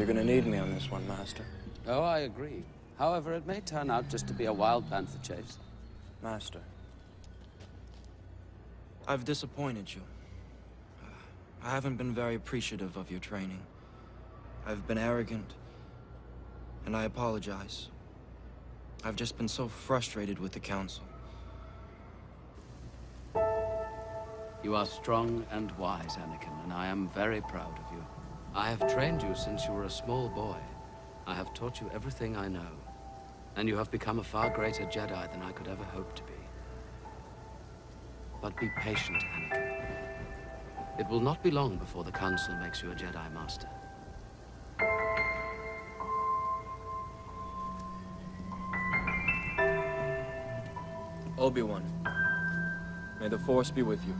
You're gonna need me on this one, Master. Oh, I agree. However, it may turn out just to be a wild bantha chase. Master. I've disappointed you. I haven't been very appreciative of your training. I've been arrogant, and I apologize. I've just been so frustrated with the Council. You are strong and wise, Anakin, and I am very proud of you. I have trained you since you were a small boy. I have taught you everything I know. And you have become a far greater Jedi than I could ever hope to be. But be patient, Anakin. It will not be long before the Council makes you a Jedi Master. Obi-Wan, may the Force be with you.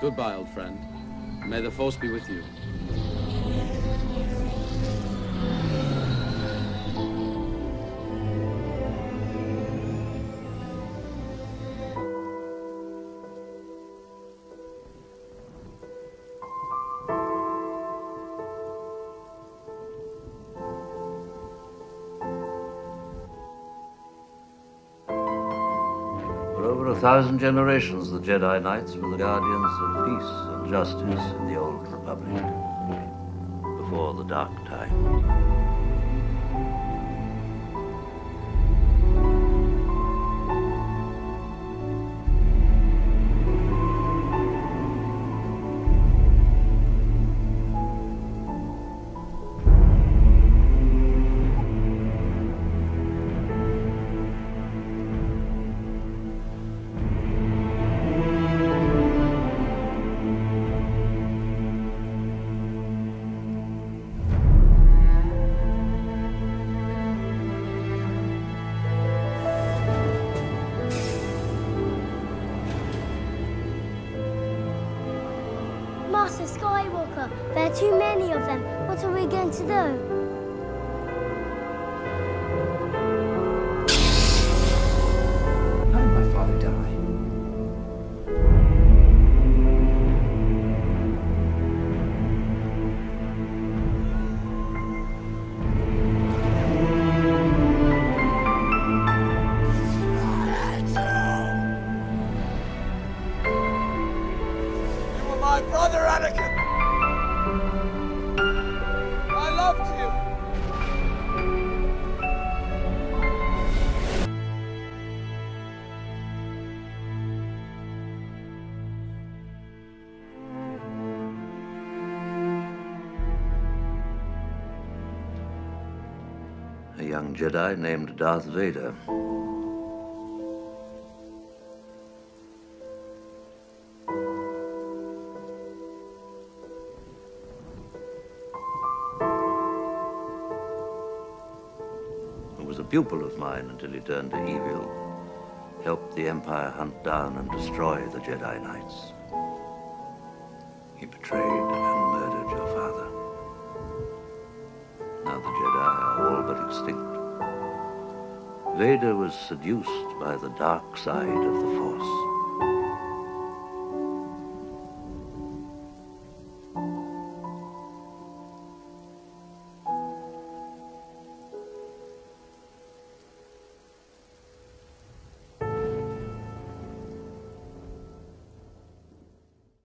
Goodbye, old friend. May the Force be with you. Over a thousand generations, the Jedi Knights were the guardians of peace and justice in the Old Republic. Before the Dark Time. Master Skywalker, there are too many of them. What are we going to do? Young Jedi named Darth Vader. He was a pupil of mine until he turned to evil. Helped the Empire hunt down and destroy the Jedi Knights. He betrayed and murdered your father. Now the Jedi are all but extinct. Vader was seduced by the dark side of the